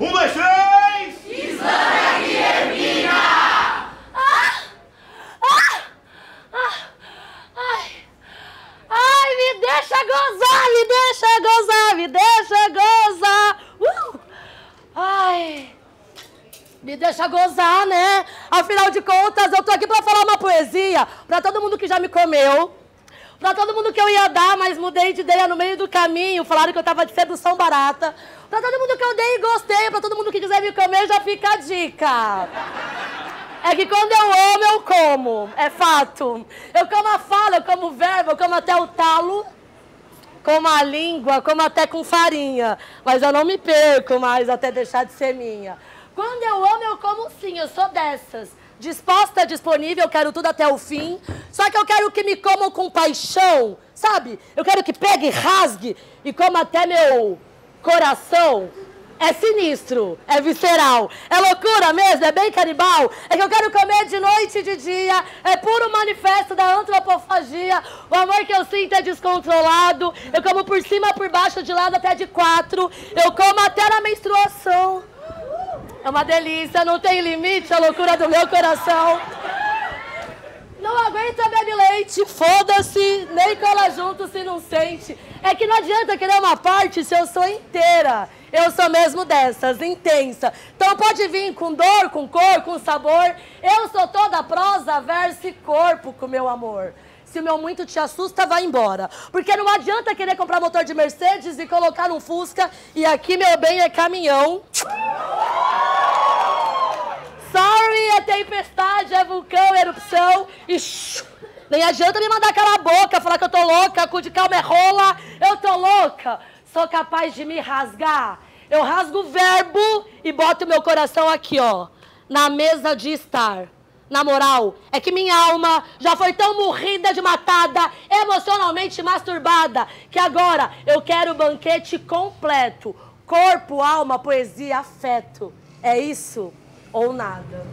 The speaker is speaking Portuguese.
Um, dois, três! Islâmia Guilhermina! Ah! Ah! Ah! Ai! Ai, me deixa gozar, me deixa gozar, me deixa gozar! Uh! Ai! Me deixa gozar, né? Afinal de contas, eu tô aqui pra falar uma poesia pra todo mundo que já me comeu. Pra todo mundo que eu ia dar, mas mudei de ideia no meio do caminho. Falaram que eu tava de sedução barata. Pra todo mundo que eu dei e gostei. Pra todo mundo que quiser me comer, já fica a dica. É que quando eu amo, eu como. É fato. Eu como a fala, eu como o verbo, eu como até o talo. Como a língua, como até com farinha. Mas eu não me perco mais até deixar de ser minha. Quando eu amo, eu como sim. Eu sou dessas disposta, disponível, eu quero tudo até o fim. Só que eu quero que me comam com paixão, sabe? Eu quero que pegue, rasgue e coma até meu coração. É sinistro, é visceral, é loucura mesmo, é bem canibal. É que eu quero comer de noite e de dia, é puro manifesto da antropofagia. O amor que eu sinto é descontrolado. Eu como por cima, por baixo, de lado até de quatro. Eu como até na menstruação. É uma delícia, não tem limite a loucura do meu coração. Não aguenta bebe leite, foda-se, nem cola junto se não sente. É que não adianta querer uma parte se eu sou inteira. Eu sou mesmo dessas, intensa. Então pode vir com dor, com cor, com sabor. Eu sou toda prosa, verso e corpo com meu amor. Se o meu muito te assusta, vai embora. Porque não adianta querer comprar motor de Mercedes e colocar num Fusca. E aqui, meu bem, é caminhão. É tempestade, é vulcão, é erupção. E nem adianta me mandar aquela boca, falar que eu tô louca, cu de calma é rola. Eu tô louca. Sou capaz de me rasgar. Eu rasgo o verbo e boto meu coração aqui, ó. Na mesa de estar. Na moral, é que minha alma já foi tão morrida de matada, emocionalmente masturbada, que agora eu quero o banquete completo. Corpo, alma, poesia, afeto. É isso ou nada?